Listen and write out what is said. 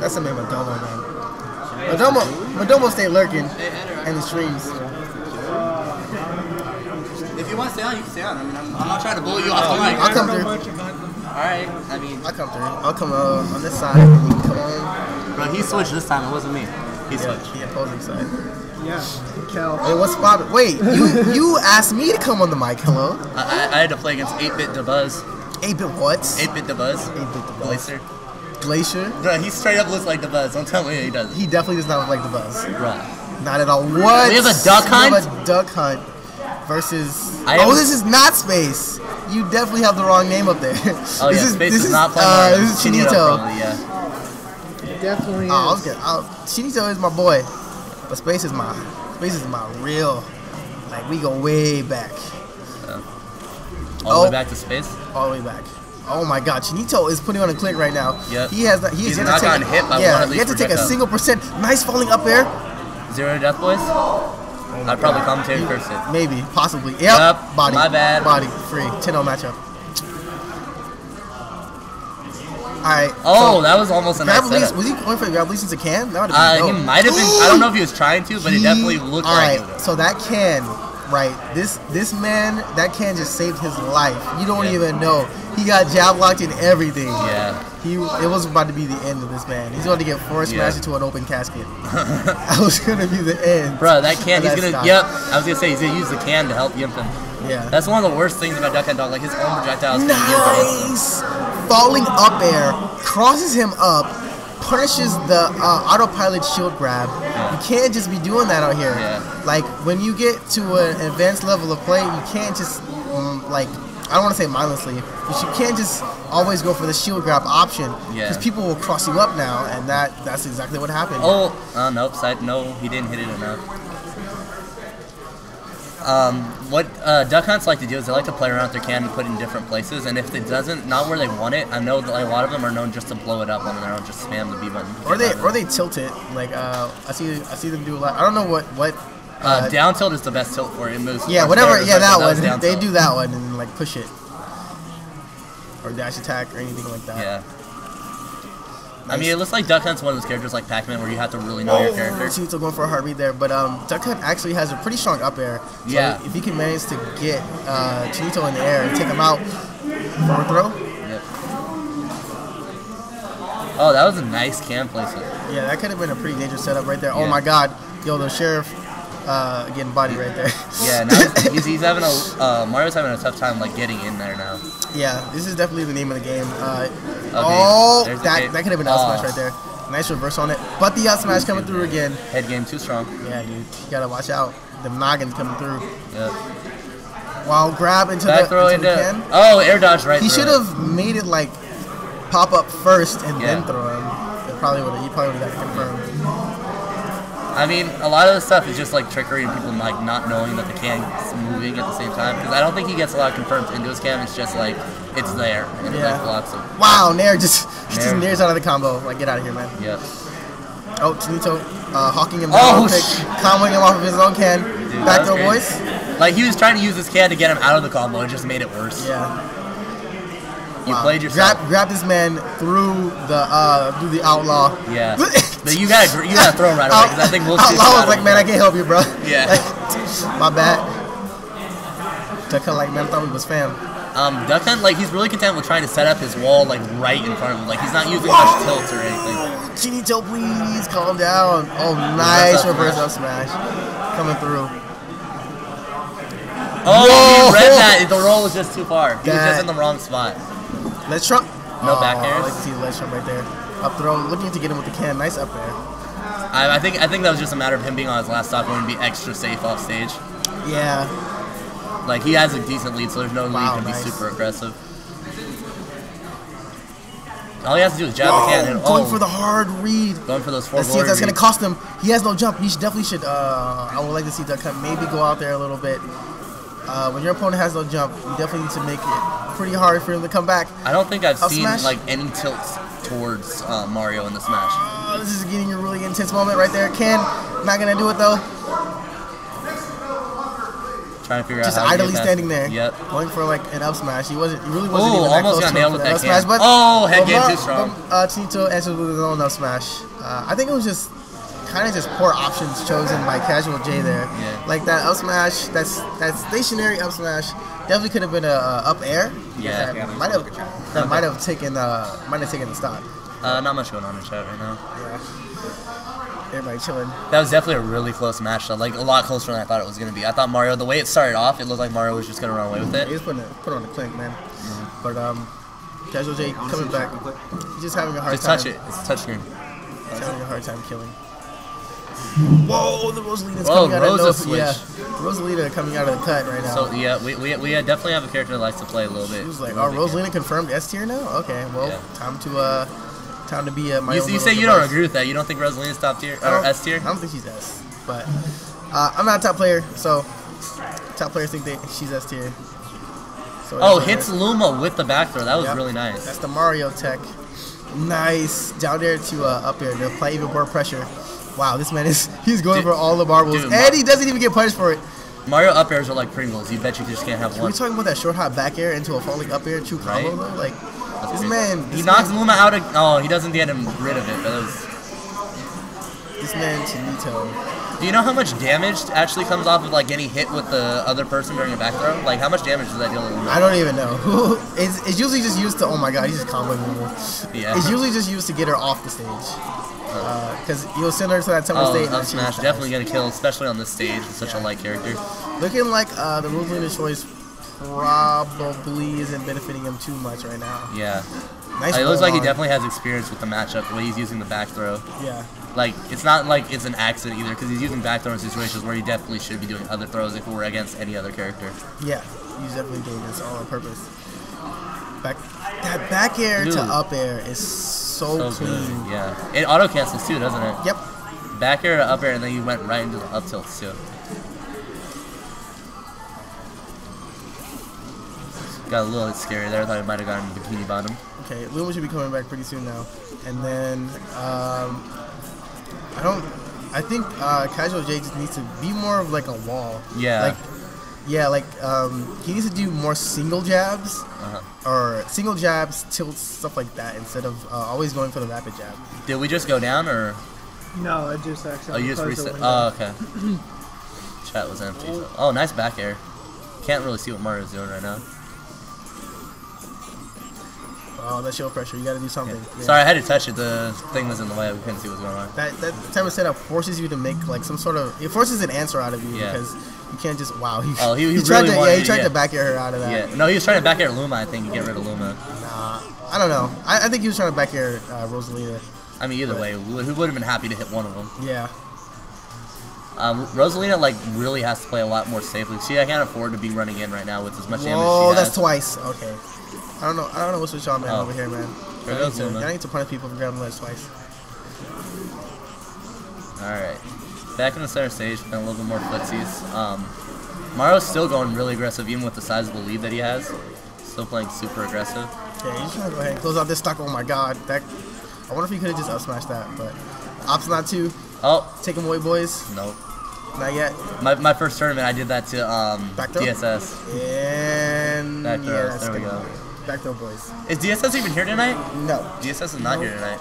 That's the name of Madomo, man. Madomo, Madomo stay lurking in the streams. If you want to stay on, you can stay on. I mean, I'm, I'm not trying to bully you off the mic. I'll come through. Alright, I mean, I'll come through. I'll come uh, on this side, and you can come on bro, he switched this time. It wasn't me. He yeah, switched. the opposing side. Yeah, Cal. Hey, what's poppin'? Wait, you you asked me to come on the mic. Hello. I, I, I had to play against 8-bit DeBuzz. 8-bit what? 8-bit DeBuzz. 8-bit DeBuzz. Glacier. Glacier. Bro, he straight up looks like the Buzz. Don't tell me he doesn't. He definitely does not look like the buzz. Bro. Not at all. What? We have a duck hunt. We hunt? have a duck hunt versus. I oh, this is not space. You definitely have the wrong name up there. Oh this yeah, is, Space this is not playing uh, Mario. This is Chinito, Chinito. probably, yeah. Definitely Oh, I was is. good. Oh, Chinito is my boy, but Space is my Space is my real. Like we go way back, All the way Oh. back to space. all the way back. Oh my God, Chinito is putting on a clinic right now. Yep. He has. He He's not gotten hit by yeah, one he had to take a single percent. Nice falling up air. Zero Death Boys? I'd probably commentary first it. Maybe, possibly. Yep. Yep, Body. my bad. Body. Free. 10-0 matchup. Alright. Oh, that was almost a nice setup. Was he going for the grab release into can? That would Uh, he might have been. I don't know if he was trying to, but it definitely looked like it. so that can, right? This this man, that can just saved his life. You don't Yeah. even know. He got jab locked in everything. Yeah. He it was about to be the end of this man. He's going to get force Yeah. smashed into an open casket. that was going to be the end. Bro, that can, he's gonna, stock. yep, I was gonna say, he's gonna use the can to help him. Yeah. That's one of the worst things about Duck and Dog, like his own Yimp him. Nice! Falling up air, crosses him up, punishes the uh, autopilot shield grab. You can't just be doing that out here. Yeah. Like, when you get to an advanced level of play, you can't just, mm, like, I don't want to say mindlessly, but you can't just always go for the shield grab option. Yeah. Because people will cross you up now, and that that's exactly what happened. Oh, uh, nope, side, no, he didn't hit it enough. Um, what uh, duck hunts like to do is they like to play around with their can and put it in different places, and if it doesn't, not where they want it, I know that like, a lot of them are known just to blow it up on their own, just spam the B button. Or they or they tilt it. Like, uh, I see I see them do a lot. I don't know what, what Uh, down tilt is the best tilt for it. It moves. Yeah, whatever. Yeah, that one. They do that one and like push it, or dash attack or anything like that. Yeah. I mean, it looks like Duck Hunt's one of those characters like Pac-Man where you have to really know your character. Chinito going for a heartbeat there, but um, Duck Hunt actually has a pretty strong up air. So Yeah. If he can manage to get uh, Chinito in the air and take him out, forward throw. Yep. Oh, that was a nice can placement. Yeah, that could have been a pretty dangerous setup right there. Oh my God, yo, the sheriff uh, getting body right there. Yeah, now he's, he's, having a uh, Mario's having a tough time like getting in there now. yeah, this is definitely the name of the game. Uh, Okay, oh, there's that that could have been out smash Oh. right there. Nice reverse on it, but the out smash coming through again. Head game too strong. Yeah, dude, you gotta watch out. The noggins coming through. Yep. While grab into Back the, throw into into. the. Oh, air dodge right. There. He should have made it like pop up first and then throw him. It probably would have. He probably would have confirmed. I mean, a lot of the stuff is just like trickery and people like not knowing that the can is moving at the same time. Because I don't think he gets a lot of confirms into his cam. It's just like it's there and it Yeah. like blocks him. Wow, Nair just he just Nair's out of the combo. Like get out of here, man. Yep. Oh, Chinito uh, hawking him Oh, sh- comboing him off of his own can. Dude, Back throw, was Like he was trying to use his can to get him out of the combo. It just made it worse. Yeah. You Wow. played yourself. Grab, grab this man through the uh through the outlaw. Yeah. But you gotta you gotta throw him right away because I think we'll see. I was like, man, I can't help you, bro. Yeah. Like, my bad. Duck Hunt, like, man, I thought we was fam. Um, Duck Hunt, like he's really content with trying to set up his wall like right in front of him. Like he's not using much tilt or anything. Chinito, please calm down. Oh, nice up reverse smash. up smash. Coming through. Oh, Whoa. he read that. The roll was just too far. He was just in the wrong spot. Let's Trump. No oh, back I airs? like to see Let's Trump right there. Up throw, looking to get him with the can. Nice up there. I, I think I think that was just a matter of him being on his last stop going to be extra safe off stage. Yeah. Like he has a decent lead, so there's no Wow, need to nice. be super aggressive. All he has to do is jab the can and going oh, for the hard read. going for those four Let's see if that's going to cost him. He has no jump. He should, definitely should. Uh, I would like to see Duck Hunt maybe go out there a little bit. Uh, when your opponent has no jump, you definitely need to make it pretty hard for him to come back. I don't think I've seen smash? like any tilts towards uh, Mario in the Smash. Oh, this is getting a really intense moment right there. Ken, not going to do it though. Trying to figure just out how idly standing there, Yep. going for like an up smash. He wasn't. He really wasn't Ooh, even that almost close got nailed with that up smash. But Oh, head game too strong. but, Uh, Chinito answered with his own up smash. Uh, I think it was just kind of just poor options chosen by Casual J there. Yeah. Like that up smash, that's that stationary up smash definitely could have been a, a up air. Yeah. that Yeah, might have that might have taken uh might have taken the stock. Uh, not much going on in chat right now. Yeah. Everybody chilling. That was definitely a really close match, though. Like a lot closer than I thought it was gonna be. I thought Mario, the way it started off, it looked like Mario was just gonna run away with He it. was putting it, put on the clink, man. But um, Casual J coming back. He's just having a hard Just time. touch it. It's a touch screen. He's having a hard time killing. Whoa, the Rosalina's Whoa, coming out of Rosa no, switch. Yeah, Rosalina coming out of the cut right now. So yeah, we, we, we definitely have a character that likes to play a little bit. he was like, "Oh, Rosalina confirmed S tier now. Okay, well, Yeah. time to uh, time to be uh, my You, you say you don't agree with that. You don't think Rosalina's top tier or S tier? I don't think she's S, but uh, I'm not a top player, so top players think they, she's S tier. So Oh, that's what it hits. Luma with the back throw. That was Yep. really nice. That's the Mario tech. Nice down there to uh, up air to apply even more pressure. Wow, this man is he's going Dude- for all the marbles, dude, and he doesn't even get punished for it. Mario up airs are like Pringles. You bet you just can't have one. Are we talking about that short hop back air into a falling up air true combo Right. though? Like That's this crazy. man, He this knocks man, Luma out of. Oh, he doesn't get him rid of it. But that was. this man Chinito. Do you know how much damage actually comes off of like any hit with the other person during a back throw? Like how much damage does that deal Luma? I don't even know. it's, it's usually just used to. Oh my god, he's just comboing Momo. Yeah. It's usually just used to get her off the stage. Because you'll send her to that temple Oh, stage. and up she smash definitely gonna kill, especially on this stage. It's such a light character. Looking like uh, the Rosalina choice probably isn't benefiting him too much right now. Yeah. Nice. it looks like he definitely has experience with the matchup, the way he's using the back throw. Yeah. Like, it's not like it's an accident either, because he's using back throw in situations where he definitely should be doing other throws if it were against any other character. Yeah, he's definitely doing this all on purpose. Back that back air Dude. to up air is so, So clean. good. Yeah. It auto cancels too, doesn't it? Yep. Back air to up air, and then you went right into the up tilts too. Got a little bit scary there. I thought it might have gotten bikini bottom. Okay, Luma should be coming back pretty soon now. And then um, I don't. I think uh, Casual J just needs to be more of like a wall. Yeah. Like, yeah, like um, he needs to do more single jabs Uh-huh. or single jabs, tilts, stuff like that, instead of uh, always going for the rapid jab. Did we just go down or? No, I just actually. Oh, you just the reset. Oh, okay. Chat was empty. so- Oh, nice back air. Can't really see what Mario's doing right now. Oh, that's your pressure. You got to do something. Yeah. Sorry, I had to touch it. The thing was in the way. We couldn't see what was going on. That that type of setup forces you to make like some sort of it forces an answer out of you Yeah. because you can't just wow. He, Oh, he- he tried really to wanted yeah he tried yeah. to back air her out of that. Yeah. No, he was trying to back air Luma, I think, to get rid of Luma. Nah, I don't know. I, I think he was trying to back air uh, Rosalina. I mean, either way, we we would have been happy to hit one of them. Yeah. Um, Rosalina like really has to play a lot more safely. She I can't afford to be running in right now with as much damage Whoa, she that's has. twice. Okay. I don't know. I don't know what's with y'all man Oh. over here, man. There Y'all need, to, y'all need to punish people for grabbing ledge twice. All right, back in the center stage, playing a little bit more footsies. Um, Mario's still going really aggressive, even with the sizable lead that he has. Still playing super aggressive. Yeah, you just want to go ahead and close out this stock. Oh my god, that. I wonder if he could have just up smashed that, but Ops not two. Oh, Take him away, boys. nope. Not yet. My, my first tournament, I did that to um, Back? DSS. And Back throws, yeah, there we go. Back throw, boys. Is DSS even here tonight? No. DSS is not here tonight.